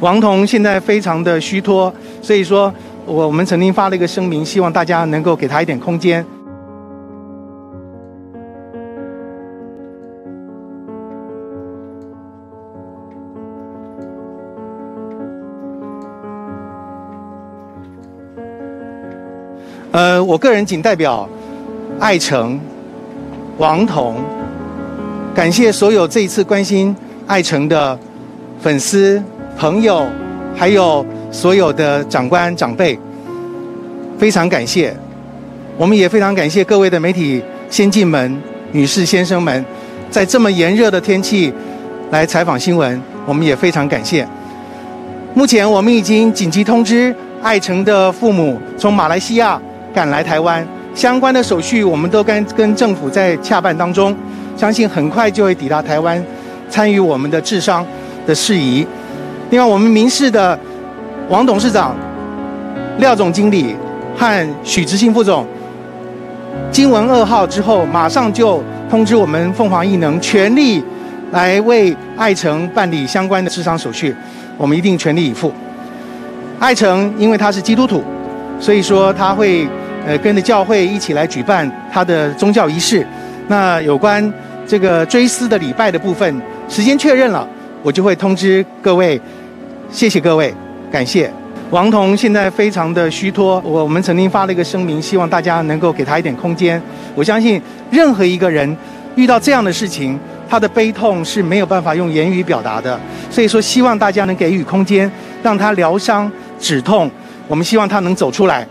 王彤现在非常的虚脱，所以说我们曾经发了一个声明，希望大家能够给他一点空间。呃，我个人仅代表爱成、王彤，感谢所有这一次关心爱成的粉丝、朋友，还有所有的长官长辈，非常感谢。我们也非常感谢各位的媒体先进们、女士先生们，在这么炎热的天气来采访新闻，我们也非常感谢。目前我们已经紧急通知爱成的父母从马来西亚赶来台湾，相关的手续我们都跟跟政府在洽办当中，相信很快就会抵达台湾，参与我们的治伤的事宜。另外，我们民事的王董事长、廖总经理和许执行副总，经闻噩耗之后，马上就通知我们凤凰艺能全力来为爱成办理相关的治伤手续，我们一定全力以赴。爱成因为他是基督徒，所以说他会呃跟着教会一起来举办他的宗教仪式。那有关这个追思的礼拜的部分，时间确认了，我就会通知各位。谢谢各位，感谢。王彤现在非常的虚脱，我我们曾经发了一个声明，希望大家能够给他一点空间。我相信任何一个人遇到这样的事情，他的悲痛是没有办法用言语表达的，所以说希望大家能给予空间，让他疗伤止痛。我们希望他能走出来。